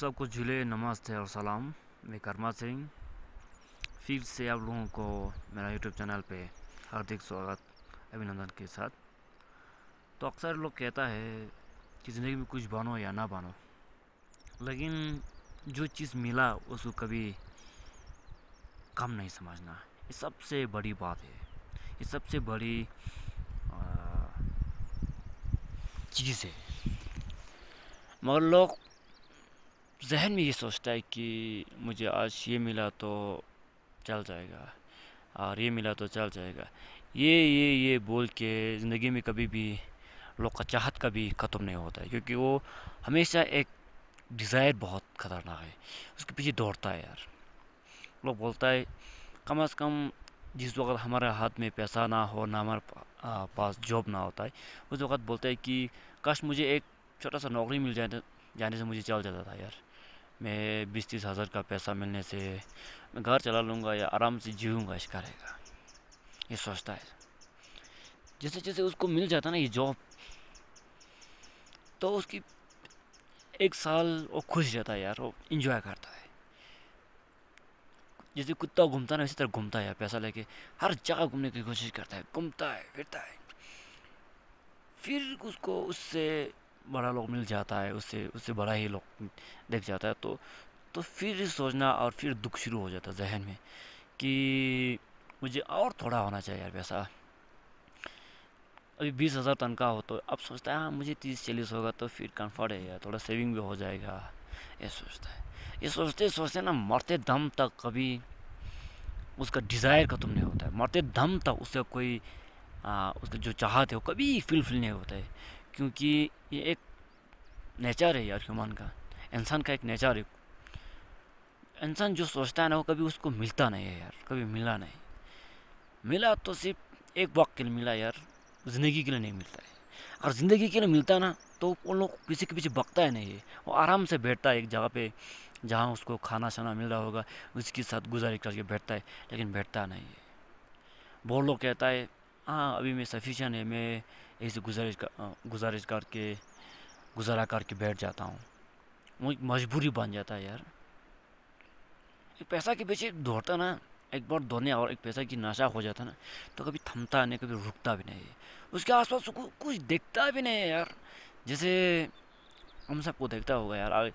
सबको झूले, नमस्ते और सलाम। मैं कर्मा सिंह। फिर से आप लोगों को मेरा यूट्यूब चैनल पे हार्दिक स्वागत, अभिनंदन के साथ। तो अक्सर लोग कहता है कि ज़िंदगी में कुछ बनो या ना बनो, लेकिन जो चीज़ मिला उसको कभी कम नहीं समझना। ये सबसे बड़ी बात है। ये सबसे बड़ी चीज़ है। मगर लोग जहन में ये सोचता है कि मुझे आज ये मिला तो चल जाएगा, और ये मिला तो चल जाएगा। ये ये ये बोल के ज़िंदगी में कभी भी लोग का चाहत कभी ख़त्म नहीं होता है, क्योंकि वो हमेशा एक डिज़ायर बहुत ख़तरनाक है। उसके पीछे दौड़ता है यार। लोग बोलता है, कम अज़ कम जिस वक्त हमारे हाथ में पैसा ना हो, ना हमारे पास जॉब ना होता है, उस वक्त बोलता है कि, काश मुझे एक छोटा सा नौकरी मिल जाए जाने से मुझे चल जाता था यार मैं बीस तीस हज़ार का पैसा मिलने से मैं घर चला लूँगा या आराम से जीऊँगा, इसका रहेगा। ये सोचता है। जैसे जैसे उसको मिल जाता ना ये जॉब तो उसकी एक साल वो खुश रहता है यार, वो इंजॉय करता है। जैसे कुत्ता घूमता ना इसी तरह घूमता है यार, पैसा लेके। हर जगह घूमने की कोशिश करता है, घूमता है, फिरता है। फिर उसको उससे बड़ा लोग मिल जाता है उससे उससे बड़ा ही लोग देख जाता है। तो तो फिर सोचना और फिर दुख शुरू हो जाता है जहन में कि मुझे और थोड़ा होना चाहिए यार पैसा। अभी बीस हज़ार तनख्वाह हो तो अब सोचता है हाँ मुझे तीस चालीस होगा तो फिर कंफर्ट है यार थोड़ा सेविंग भी हो जाएगा। ये सोचता है। ये सोचते सोचते ना मरते दम तक कभी उसका डिज़ायर ख़त्म नहीं होता है। मरते दम तक उससे कोई आ, उसका जो चाहत है वो कभी फिल नहीं होता। है क्योंकि ये एक नेचर है यार ह्यूमन का, इंसान का एक नेचर है। इंसान जो सोचता है ना, वो कभी उसको मिलता नहीं है यार, कभी मिला नहीं। मिला तो सिर्फ़ एक वक्त के लिए मिला यार, ज़िंदगी के लिए नहीं मिलता है। और ज़िंदगी के लिए मिलता ना तो उन लोग किसी के पीछे बकता है नहीं है। वो आराम से बैठता है एक जगह पे, जहाँ उसको खाना शाना मिल रहा होगा, उसके साथ गुजारिश करके बैठता है, लेकिन बैठता नहीं है। बहुत लोग कहता है हाँ अभी मैं सफिशियन है, मैं ऐसे गुजारिश गुजारिश करके, गुजारा करके बैठ जाता हूँ। वो एक मजबूरी बन जाता है यार। एक पैसा के पीछे दौड़ता ना, एक बार दौड़ने और एक पैसा की नशा हो जाता ना तो कभी थमता नहीं, कभी रुकता भी नहीं। उसके आसपास कुछ देखता भी नहीं है यार। जैसे हम सबको देखता होगा यार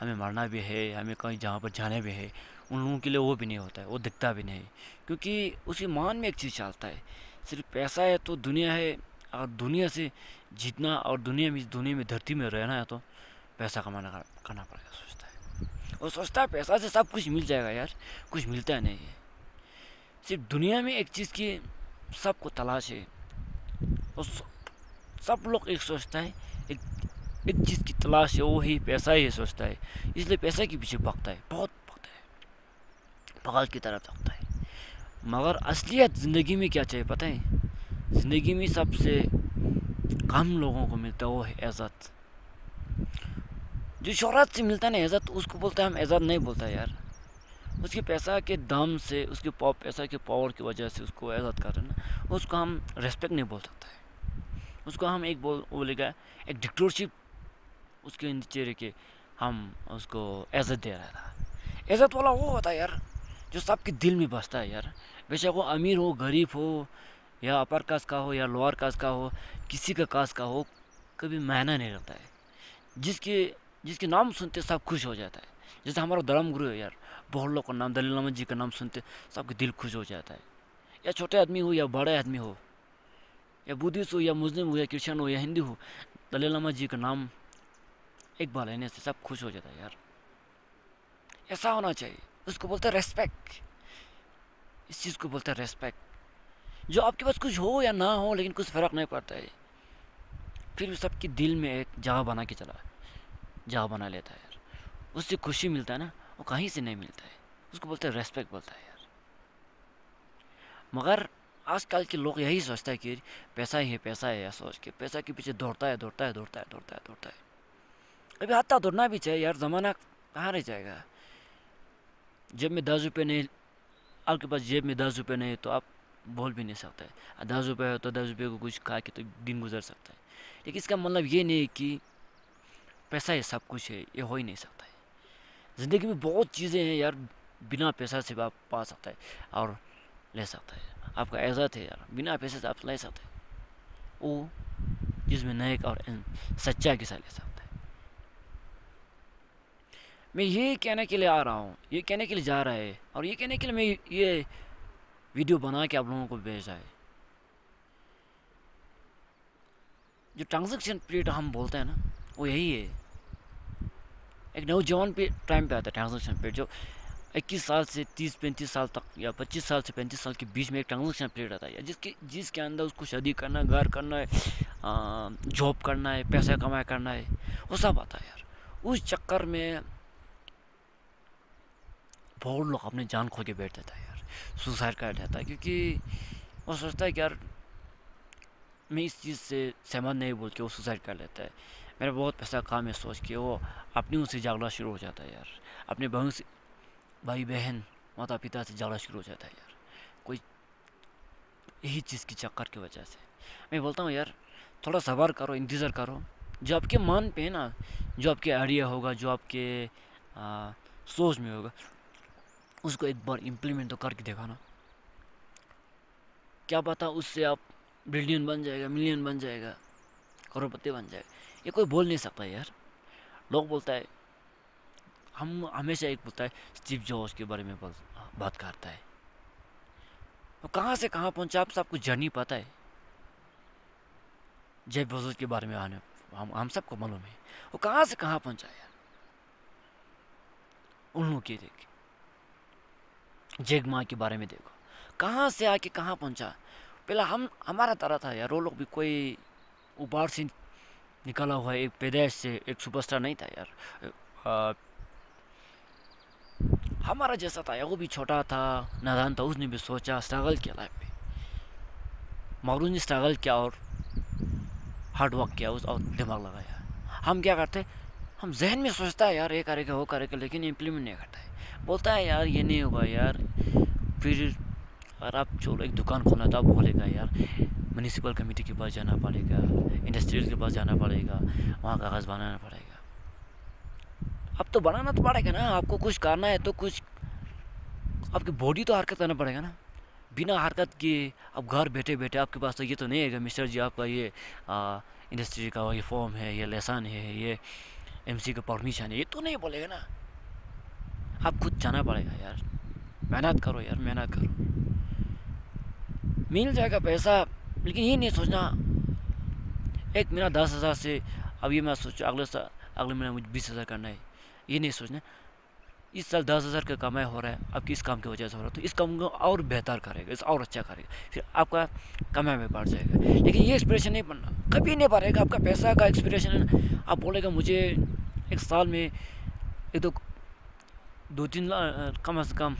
हमें मरना भी है, हमें कहीं जहाँ पर जाने भी है, उन लोगों के लिए वो भी नहीं होता है, वो दिखता भी नहीं। क्योंकि उसके मान में एक चीज़ चलता है, सिर्फ़ पैसा है तो दुनिया है और दुनिया से जीतना और दुनिया में इस दुनिया में धरती में रहना है तो पैसा कमाना करना पड़ेगा, सोचता है। वो सोचता है पैसा से सब कुछ मिल जाएगा यार, कुछ मिलता है नहीं। है सिर्फ़ दुनिया में एक चीज़ की सबको तलाश है। और सब लोग एक सोचता है, एक एक चीज़ की तलाश है वो ही पैसा ही सोचता है। इसलिए पैसा के पीछे भगता है, बहुत भगता है। पगल की तरफ़ भगता है। मगर असलियत ज़िंदगी में क्या चाहिए पता है? ज़िंदगी में सबसे कम लोगों को मिलता है वो है इज़्ज़त जो शहरत से मिलता है ना इज़्ज़त उसको बोलता है हम इज़्ज़त नहीं बोलता यार। उसके पैसा के दम से, उसके पैसा के पावर की वजह से उसको इज़्ज़त कर रहे ना, उसको हम रेस्पेक्ट नहीं बोल सकते। उसको हम एक बोल बोलेगा, एक डिक्टोरशिप उसके नीचे रह के हम उसको इज़्ज़त दे रहा था इज़्ज़त वाला वो होता है यार, जो सबके दिल में बसता है यार। बेशक वो अमीर हो, गरीब हो या अपर कास्ट का हो या लोअर कास्ट का हो, किसी का कास्ट का हो, कभी मायना नहीं रहता है। जिसके जिसके नाम सुनते सब खुश हो जाता है। जैसे हमारा धर्म गुरु है यार, बहुत लोग का नाम, दलील अहमद जी का नाम सुनते सबके दिल खुश हो जाता है। या छोटे आदमी हो या बड़े आदमी हो, या बुद्धिस्ट हो या मुस्लिम हो या क्रिश्चियन हो या हिंदू हो, दलील अहमद जी का नाम एक बार लेने से सब खुश हो जाता है यार। ऐसा होना चाहिए। उसको बोलते हैं रेस्पेक्ट इस चीज़ को बोलते हैं रेस्पेक्ट जो आपके पास कुछ हो या ना हो, लेकिन कुछ फ़र्क नहीं पड़ता है। फिर सबके दिल में एक जगह बना के चला। जगह बना लेता है यार। उससे खुशी मिलता है ना, वो कहीं से नहीं मिलता है। उसको बोलते हैं रेस्पेक्ट बोलता है यार। मगर आजकल के लोग यही सोचता है कि पैसा ही है, पैसा है या सोच के। पैसा के पीछे दौड़ता है दौड़ता है दौड़ता है दौड़ता है दौड़ता है। अभी हत्ता दौड़ना भी चाहिए यार, ज़माना कहाँ रह जाएगा? जेब में दस रुपये नहीं, आपके पास जेब में दस रुपये नहीं तो आप बोल भी नहीं सकता है। दस रुपये हो तो दस रुपये को कुछ खा के तो दिन गुजर सकता है। लेकिन इसका मतलब ये नहीं है कि पैसा ये सब कुछ है, ये हो ही नहीं सकता है। ज़िंदगी में बहुत चीज़ें हैं यार, बिना पैसा से आप पा सकते हैं और ले सकता है। आपका इज़्ज़त है यार, बिना पैसे से आप ले सकते हैं। वो जिसमें नेक और सच्चाई के साथ ले सकते हैं। मैं ये कहने के लिए आ रहा हूँ, ये कहने के लिए जा रहा है और ये कहने के लिए मैं ये वीडियो बना के आप लोगों को भेजा है। जो ट्रांजेक्शन पीरियड हम बोलते हैं ना, वो यही है। एक नौजवान पे टाइम पे आता है ट्रांजेक्शन पीरियड जो इक्कीस साल से तीस, पैंतीस साल तक या पच्चीस साल से पैंतीस साल के बीच में एक ट्रांजेक्शन पीरियड आता है जिसके जिसके अंदर उसको शादी करना है, घर करना है जॉब करना है, पैसा कमाया करना है, वो सब आता है यार। उस चक्कर में बहुत लोग अपने जान खो के बैठ जाता है। सुसाइड कर जाता है क्योंकि वो सोचता है कि यार मैं इस चीज़ से सहमत नहीं बोल के वो सुसाइड कर लेता है। मेरा बहुत पैसा काम है सोच के वो अपनी उनसे झगड़ा शुरू हो जाता है यार। अपने बहन से भाई बहन माता पिता से झगड़ा शुरू हो जाता है यार। कोई यही चीज़ की चक्कर की वजह से। मैं बोलता हूँ यार थोड़ा सबर करो इंतज़ार करो। जो आपके मन पे है ना जो आपके आइडिया होगा जो आपके आ, सोच में होगा उसको एक बार इम्प्लीमेंट तो करके देखा ना क्या पता उससे आप बिलियन बन जाएगा मिलियन बन जाएगा, करोड़पति बन जाएगा। ये कोई बोल नहीं सकता यार। लोग बोलता है, हम हमेशा एक बोलता है स्टीव जॉब्स के बारे में बात करता है। वो कहाँ से कहाँ पहुँचा, आप सबको जर्नी पता है। जय बजूज के बारे में आने, हम हम सबको मालूम है। वो कहाँ से कहाँ पहुँचा यार? उन लोगों के देख। जेग माँ के बारे में देखो। कहाँ से आके कहाँ पहुँचा? पहला हम हमारा तरह था यार वो लोग भी कोई ऊपर से निकला हुआ एक पैदाइश से एक सुपरस्टार नहीं था यार। आ, हमारा जैसा था यार वो भी छोटा था नादान था उसने भी सोचा स्ट्रगल किया लाइफ में मारू ने स्ट्रगल किया और हार्ड वर्क किया उस और दिमाग लगाया। हम क्या करते? हम जहन में सोचता है, यार, ये करेगा, वो करेगा, लेकिन इम्प्लीमेंट नहीं करता है। बोलता है, यार, ये नहीं होगा, यार। फिर अगर आप चलो एक दुकान खोलना तो आप बोलेगा, यार म्यूनिसिपल कमेटी के पास जाना पड़ेगा इंडस्ट्रियल के पास जाना पड़ेगा, वहाँ कागज़ बनाना पड़ेगा। अब तो बनाना तो पड़ेगा ना, आपको कुछ करना है तो कुछ। आपकी बॉडी तो हरकत करना पड़ेगा ना। बिना हरकत किए अब घर बैठे बैठे आपके पास तो ये तो नहीं है मिस्टर जी आपका ये इंडस्ट्री का ये फॉर्म है, ये लेसन है, ये एमसी को परमिशन है ये तो नहीं बोलेगा ना। आप खुद जाना पड़ेगा यार। मेहनत करो यार, मेहनत करो। मिल जाएगा पैसा, लेकिन ये नहीं सोचना। एक महीना दस हज़ार से, अब ये मैं सोचा, अगले साल अगले महीना मुझे बीस हज़ार करना है। ये नहीं सोचना। इस साल दस हज़ार का कमाई हो रहा है, अब किस काम की वजह से हो रहा है? तो इस काम को और बेहतर करेगा, इस और अच्छा करेगा, फिर आपका कमाई में बढ़ जाएगा। लेकिन ये एक्सप्रेशन नहीं बनना, कभी नहीं बढ़ेगा, आपका पैसा का एक्सप्रेशन आप बोलेगा, मुझे एक साल में एक दो दो तीन कम अज़ कम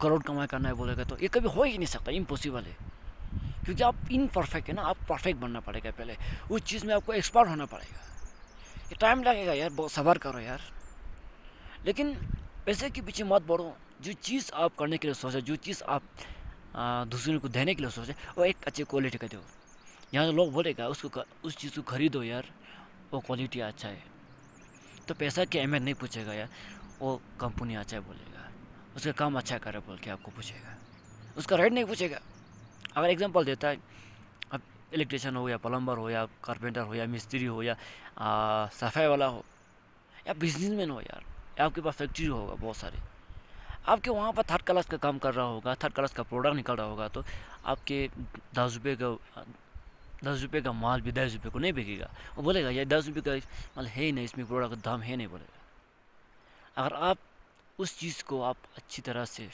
करोड़ कमाई करना है, बोलेगा तो ये कभी हो ही नहीं सकता इम्पॉसिबल है। क्योंकि आप इन परफेक्ट है ना, आप परफेक्ट बनना पड़ेगा पहले, उस चीज़ में आपको एक्सपर्ट होना पड़ेगा। ये टाइम लगेगा यार, बहुत सबर करो यार। लेकिन पैसे के पीछे मत बढ़ो। जो चीज़ आप करने के लिए सोचे, जो चीज़ आप दूसरे को देने के लिए सोचे, वो एक अच्छी क्वालिटी का दो। यहाँ तो लोग बोलेगा, उसको उस चीज़ को खरीदो यार, वो क्वालिटी अच्छा है। तो पैसा की अहमियत नहीं पूछेगा यार, वो कंपनी अच्छा है बोलेगा। उसका काम अच्छा करे बोल के आपको पूछेगा। उसका रेट नहीं पूछेगा। अगर एग्जांपल देता है, अब इलेक्ट्रिशियन हो या प्लम्बर हो या कारपेंटर हो या मिस्त्री हो या सफ़ाई वाला हो, या बिजनेसमैन हो यार आपके पास फैक्ट्री होगा बहुत सारे। आपके वहाँ पर थर्ड क्लास का काम कर रहा होगा थर्ड क्लास का प्रोडक्ट निकल रहा होगा तो आपके दस रुपये का, दस रुपये का माल भी दस रुपये को नहीं बिकेगा। वो बोलेगा, यार, दस रुपये का माल है ही नहीं, इसमें प्रोडक्ट का दाम है नहीं बोलेगा। अगर आप उस चीज़ को आप अच्छी तरह से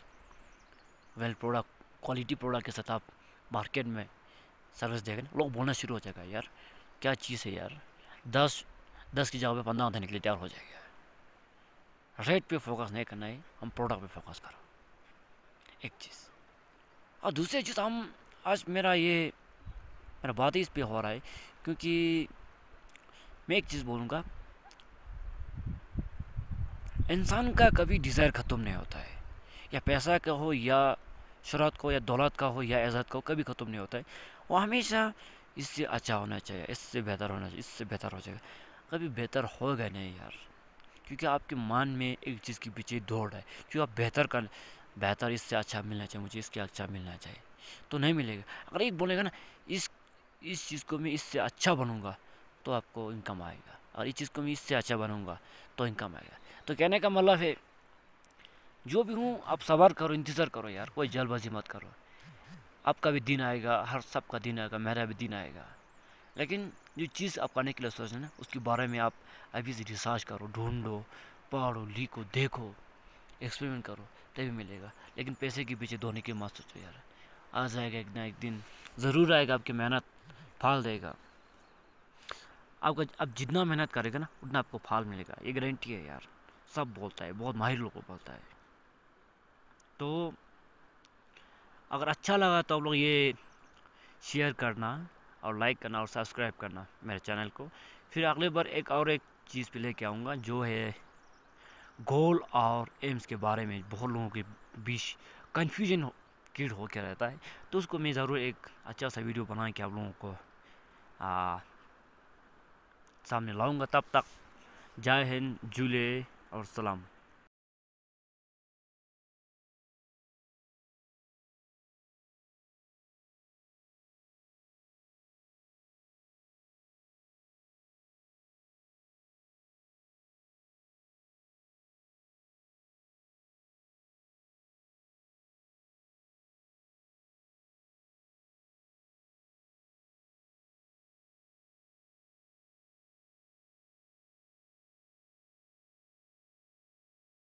वेल प्रोडक्ट क्वालिटी प्रोडक्ट के साथ आप मार्केट में सर्विस देंगे लोग बोलना शुरू हो जाएगा, यार, क्या चीज़ है यार? दस दस की जगह पर पंद्रह देने के लिए तैयार हो जाएगा। रेट पे फोकस नहीं करना है, हम प्रोडक्ट पे फोकस करो। एक चीज़। और दूसरी चीज़, हम आज मेरा ये, मेरा बात ही इस पर हो रहा है, क्योंकि मैं एक चीज़ बोलूँगा, इंसान का कभी डिज़ायर ख़त्म नहीं होता है। या पैसा का हो, या शहरत को या दौलत का हो, या इज़्ज़त का हो, कभी ख़त्म नहीं होता है। वो हमेशा इससे अच्छा होना चाहिए, इससे बेहतर होना चाहिए, इससे बेहतर हो जाएगा। कभी बेहतर होगा नहीं यार। क्योंकि आपके मन में एक चीज़ के पीछे दौड़ है क्योंकि आप बेहतर कर, बेहतर इससे अच्छा मिलना चाहिए, मुझे इसके अच्छा मिलना चाहिए तो नहीं मिलेगा। अगर एक बोलेगा ना, इस इस चीज़ को मैं इससे अच्छा बनूँगा तो आपको इनकम आएगा, और इस चीज़ को मैं इससे अच्छा बनूँगा तो इनकम आएगा। तो कहने का मतलब है, जो भी हूँ, आप सबर करो, इंतज़ार करो यार, कोई जल्दबाजी मत करो। आपका भी दिन आएगा, हर सबका दिन आएगा, मेरा भी दिन आएगा। लेकिन जो चीज़ आप करने के लिए सोच रहे ना, उसके बारे में आप अभी से रिसर्च करो, ढूंढो, पढ़ो, लिखो, देखो एक्सपेरिमेंट करो, तभी मिलेगा। लेकिन पैसे के पीछे धोने की मत सोचो यार। आ जाएगा एक ना एक दिन, ज़रूर आएगा आपकी मेहनत, फाल देगा। आपका आप जितना मेहनत करेगा ना, उतना आपको फाल मिलेगा। ये गारंटी है यार। सब बोलता है, बहुत माहिर लोग बोलता है। तो अगर अच्छा लगा तो आप लोग ये शेयर करना। और लाइक करना और सब्सक्राइब करना मेरे चैनल को। फिर अगले बार एक और एक चीज़ पे लेके आऊँगा जो है गोल और एम्स के बारे में बहुत लोगों के बीच कन्फ्यूज़न क्रिएट हो के रहता है। तो उसको मैं ज़रूर एक अच्छा सा वीडियो बना के आप लोगों को आ, सामने लाऊँगा। तब तक जय हिंद जुले और सलाम।